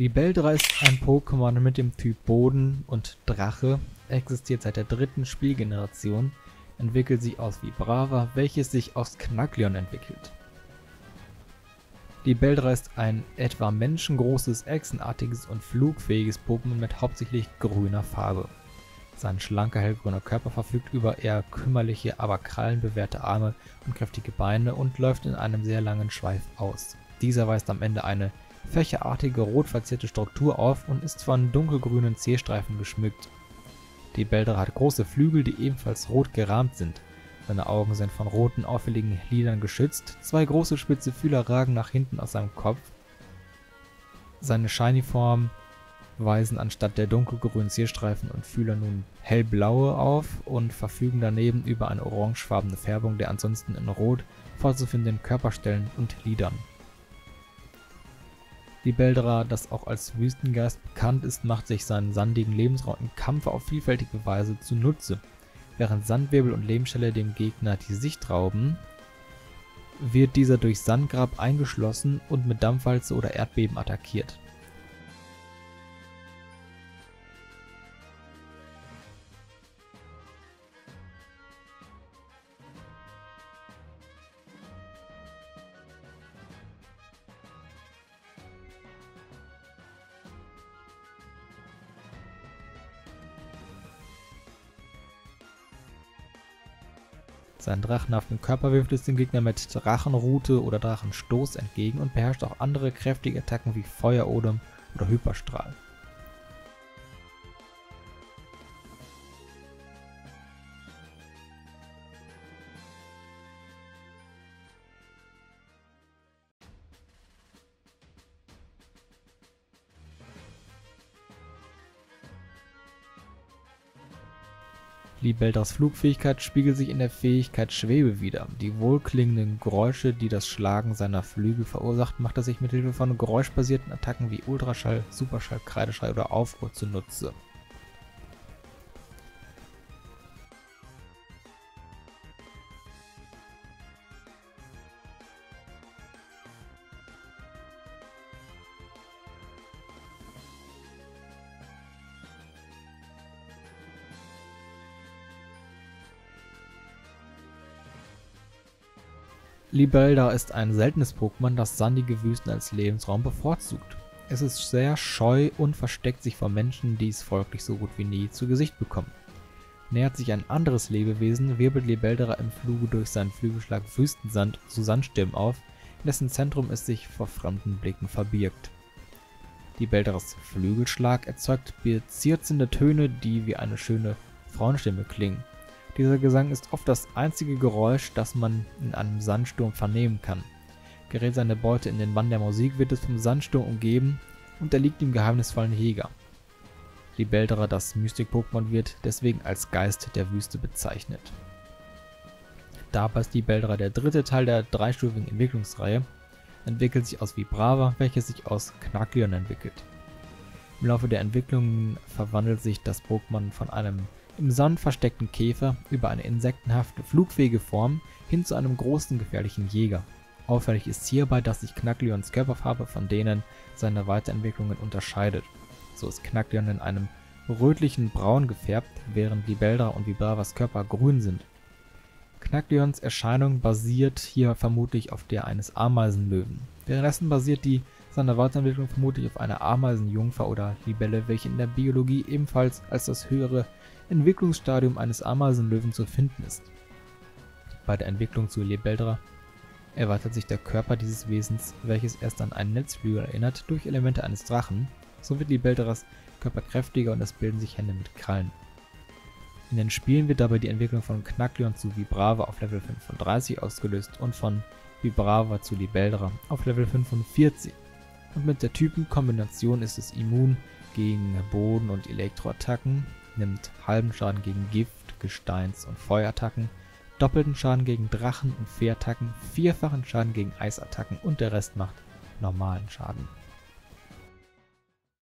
Libeldra ist ein Pokémon mit dem Typ Boden und Drache, existiert seit der dritten Spielgeneration, entwickelt sich aus Vibrava, welches sich aus Knackleon entwickelt. Libeldra ist ein etwa menschengroßes, echsenartiges und flugfähiges Pokémon mit hauptsächlich grüner Farbe. Sein schlanker hellgrüner Körper verfügt über eher kümmerliche, aber krallenbewehrte Arme und kräftige Beine und läuft in einem sehr langen Schweif aus. Dieser weist am Ende eine fächerartige rot verzierte Struktur auf und ist von dunkelgrünen C-Streifen geschmückt. Libeldra hat große Flügel, die ebenfalls rot gerahmt sind seine Augen sind von roten, auffälligen Lidern geschützt, zwei große spitze Fühler ragen nach hinten aus seinem Kopf. Seine Shiny-Form weisen anstatt der dunkelgrünen Zierstreifen und Fühler nun hellblaue auf und verfügen daneben über eine orangefarbene Färbung der ansonsten in Rot vorzufindenden Körperstellen und Lidern. Libeldra, das auch als Wüstengeist bekannt ist, macht sich seinen sandigen Lebensraum im Kampf auf vielfältige Weise zunutze. Während Sandwirbel und Lehmschelle dem Gegner die Sicht rauben, wird dieser durch Sandgrab eingeschlossen und mit Dampfwalze oder Erdbeben attackiert Sein drachenhaften Körper wirft es dem Gegner mit Drachenrute oder Drachenstoß entgegen und beherrscht auch andere kräftige Attacken wie Feuerodem oder Hyperstrahl Libeldras Flugfähigkeit spiegelt sich in der Fähigkeit Schwebe wider. Die wohlklingenden Geräusche, die das Schlagen seiner Flügel verursacht, macht er sich mit Hilfe von geräuschbasierten Attacken wie Ultraschall, Superschall, Kreideschrei oder Aufruhr zunutze Libelda ist ein seltenes Pokémon, das sandige Wüsten als Lebensraum bevorzugt. Es ist sehr scheu und versteckt sich vor Menschen, die es folglich so gut wie nie zu Gesicht bekommen. Nähert sich ein anderes Lebewesen, wirbelt Libeldra im Fluge durch seinen Flügelschlag Wüstensand zu Sandstürmen auf, in dessen Zentrum es sich vor fremden Blicken verbirgt. Libeldras Flügelschlag erzeugt bezirzelnde Töne, die wie eine schöne Frauenstimme klingen. Dieser Gesang ist oft das einzige Geräusch, das man in einem Sandsturm vernehmen kann. Gerät seine Beute in den Bann der Musik, wird es vom Sandsturm umgeben und erliegt dem geheimnisvollen Jäger. Libeldra, das Mystik-Pokémon, wird deswegen als Geist der Wüste bezeichnet. Dabei ist Libeldra der dritte Teil der dreistufigen Entwicklungsreihe, entwickelt sich aus Vibrava, welches sich aus Knackleon entwickelt. Im Laufe der Entwicklung verwandelt sich das Pokémon von einem im Sand versteckten Käfer über eine insektenhafte, flugfähige Form hin zu einem großen, gefährlichen Jäger. Auffällig ist hierbei, dass sich Knackleons Körperfarbe von denen seiner Weiterentwicklungen unterscheidet. So ist Knackleon in einem rötlichen Braun gefärbt, während Libeldra und Vibravas Körper grün sind. Knackleons Erscheinung basiert hier vermutlich auf der eines Ameisenlöwen. Währenddessen basiert die seiner Weiterentwicklung vermutlich auf einer Ameisenjungfer oder Libelle, welche in der Biologie ebenfalls als das höhere Entwicklungsstadium eines Ameisenlöwen zu finden ist. Bei der Entwicklung zu Libeldra erweitert sich der Körper dieses Wesens, welches erst an einen Netzflügel erinnert, durch Elemente eines Drachen, so wird Libeldras Körper kräftiger und es bilden sich Hände mit Krallen. In den Spielen wird dabei die Entwicklung von Knackleon zu Vibrava auf Level 35 ausgelöst und von Vibrava zu Libeldra auf Level 45. Und mit der Typenkombination ist es immun gegen Boden- und Elektroattacken, nimmt halben Schaden gegen Gift, Gesteins- und Feuerattacken, doppelten Schaden gegen Drachen- und Feerattacken, vierfachen Schaden gegen Eisattacken und der Rest macht normalen Schaden